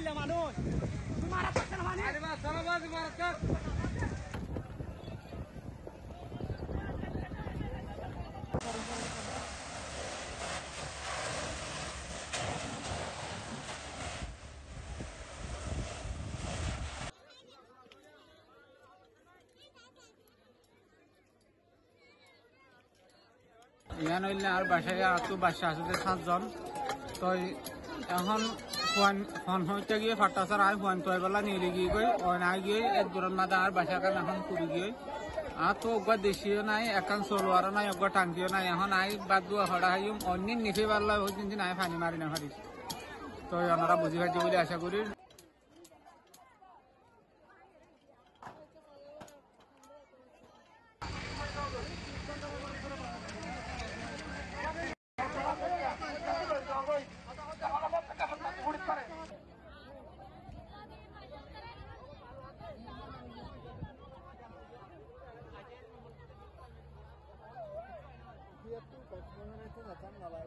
মারলে মানুষ। মারা থাকছে না মানে? ইয়ান হইলে আর বাসায়, আর তো বাসা আছে সাতজন। তো এখন ফোন ফোন হইতে গিয়ে ফাটাসার আর ফোন তো এবেলা নিয়ে গিয়ে গই অনা গিয়ে এক দূরের মাদা আর বাসা কান এখন পুরি গিয়ে আর তো অগ্বা দেশিও নাই একান চলোয়ারও নাই অগ্বা টাঙ্কিও নাই, এখন আই বাদ দুয়া হড়া হাইম অন্য নিফে পারলা ওই দিন আই পানি মারি না পারিস তো ওনারা বুঝি পাইছে বলে আশা করি। Vamos lá.